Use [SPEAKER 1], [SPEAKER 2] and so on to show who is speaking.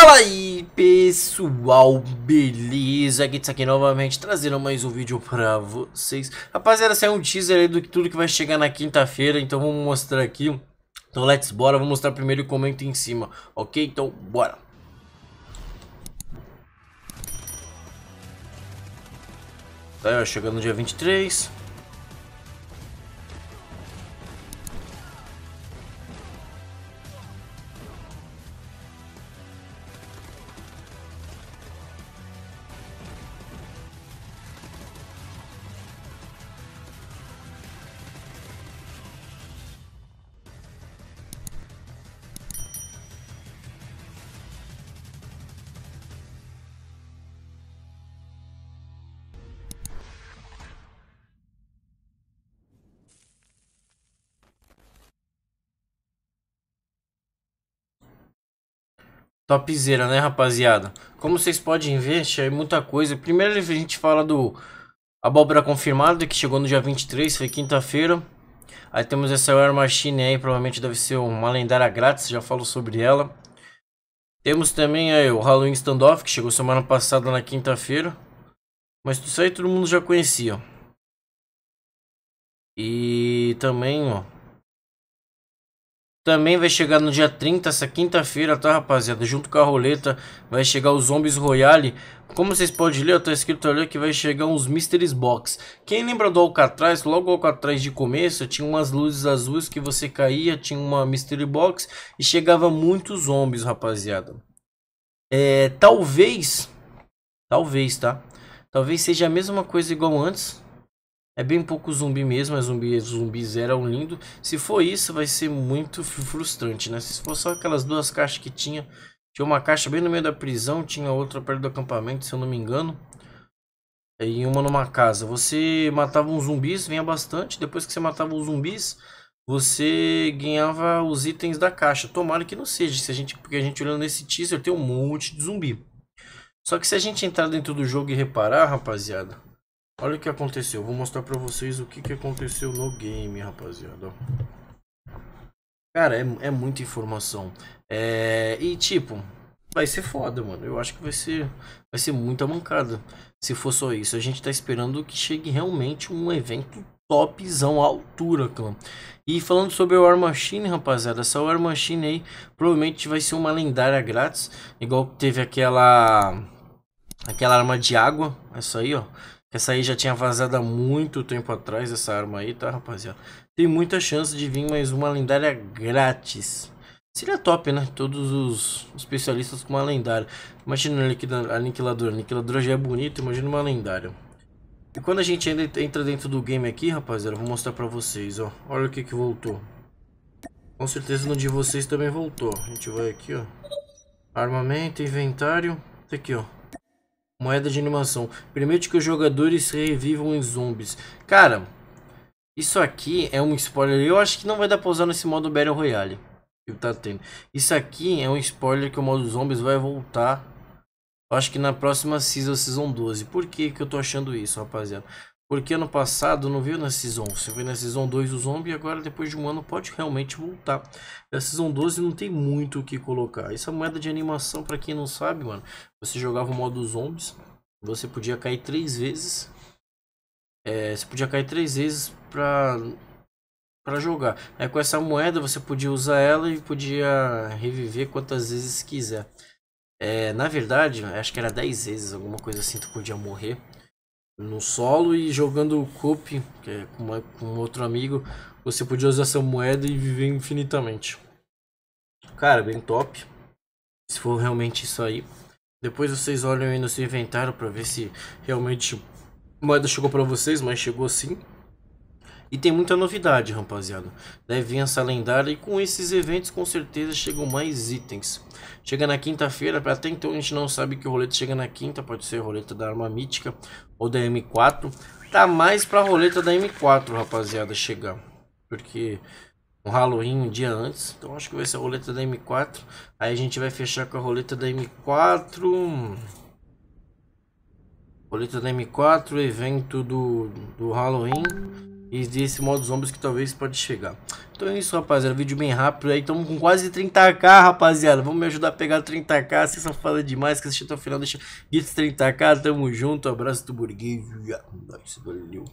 [SPEAKER 1] Fala aí pessoal, beleza? Aqui aqui novamente trazendo mais um vídeo pra vocês Rapaziada, saiu um teaser aí do que tudo que vai chegar na quinta-feira Então vamos mostrar aqui Então let's bora, vou mostrar primeiro e comento em cima Ok? Então bora Tá, ó, chegando no dia 23 Topzera, né, rapaziada? Como vocês podem ver, achei muita coisa. Primeiro a gente fala do Abóbora Confirmada, que chegou no dia 23, foi quinta-feira. Aí temos essa War Machine aí, provavelmente deve ser uma lendária grátis, já falo sobre ela. Temos também aí, o Halloween Standoff, que chegou semana passada na quinta-feira. Mas isso aí todo mundo já conhecia. E também, ó, também vai chegar no dia 30, essa quinta-feira, tá, rapaziada? Junto com a roleta vai chegar os Zombies Royale. Como vocês podem ler, tá escrito ali que vai chegar uns Mysteries Box. Quem lembra do Alcatraz, logo Alcatraz de começo, tinha umas luzes azuis que você caía, tinha uma Mystery Box e chegava muitos zombies, rapaziada. É, talvez, talvez, tá? Talvez seja a mesma coisa igual antes, é bem pouco zumbi mesmo, é zumbi, zumbis eram lindo. Se for isso, vai ser muito frustrante, né? Se for só aquelas duas caixas que tinha. Tinha uma caixa bem no meio da prisão, tinha outra perto do acampamento, se eu não me engano. E uma numa casa. Você matava uns zumbis, vinha bastante. Depois que você matava os zumbis, você ganhava os itens da caixa. Tomara que não seja, se a gente, porque a gente olhando nesse teaser tem um monte de zumbi. Só que se a gente entrar dentro do jogo e reparar, rapaziada, Olha o que aconteceu. Vou mostrar pra vocês o que, que aconteceu no game, rapaziada. Cara, é, é muita informação. É, e tipo, vai ser foda, mano. Eu acho que vai ser, vai ser muita mancada. Se for só isso. A gente tá esperando que chegue realmente um evento topzão à altura, clã. E falando sobre o War Machine, rapaziada, essa War Machine aí provavelmente vai ser uma lendária grátis, igual teve aquela aquela arma de água, essa aí, ó. Essa aí já tinha vazado há muito tempo atrás, essa arma aí, tá, rapaziada? Tem muita chance de vir mais uma lendária grátis. Seria top, né? Todos os especialistas com uma lendária. Imagina a aniquiladora. A aniquiladora já é bonita, imagina uma lendária. E quando a gente entra dentro do game aqui, rapaziada, vou mostrar pra vocês, ó. Olha o que que voltou. Com certeza no de vocês também voltou. A gente vai aqui, ó. Armamento, inventário. Tá aqui, ó. Moeda de animação. Permite que os jogadores revivam em zombies. Cara, isso aqui é um spoiler. Eu acho que não vai dar pra usar nesse modo Battle Royale. Que tá tendo. Isso aqui é um spoiler que o modo zombies vai voltar. Eu acho que na próxima season, season 12. Por que, que eu tô achando isso, rapaziada? Porque ano passado não veio na Season. Você veio na Season 2 o zombie e agora depois de um ano pode realmente voltar. Na Season 12 não tem muito o que colocar. Essa moeda de animação, para quem não sabe, mano. Você jogava o modo zombies. Você podia cair três vezes. É, você podia cair três vezes pra, pra jogar. Aí com essa moeda você podia usar ela e podia reviver quantas vezes quiser. É, na verdade, acho que era 10 vezes, alguma coisa assim, tu podia morrer no solo e jogando Coop, que é com, uma, com outro amigo, você podia usar essa moeda e viver infinitamente. Cara, bem top. Se for realmente isso aí. Depois vocês olham aí no seu inventário para ver se realmente moeda chegou para vocês, mas chegou sim. E tem muita novidade, rapaziada. Deve vir essa lendária e com esses eventos com certeza chegam mais itens. Chega na quinta-feira, até então a gente não sabe que roleta chega na quinta, pode ser roleta da arma mítica ou da M4. Tá mais pra roleta da M4, rapaziada, chegar. Porque um Halloween um dia antes, então acho que vai ser a roleta da M4. Aí a gente vai fechar com a roleta da M4... Roleta da M4, evento do, do Halloween E desse modo zombies que talvez pode chegar. Então é isso, rapaziada. Vídeo bem rápido aí. Estamos com quase 30k, rapaziada. Vamos me ajudar a pegar 30k. Vocês são fala demais. Que assistiu até o final. Deixa Gits 30k. Tamo junto. Abraço do burguês. Valeu.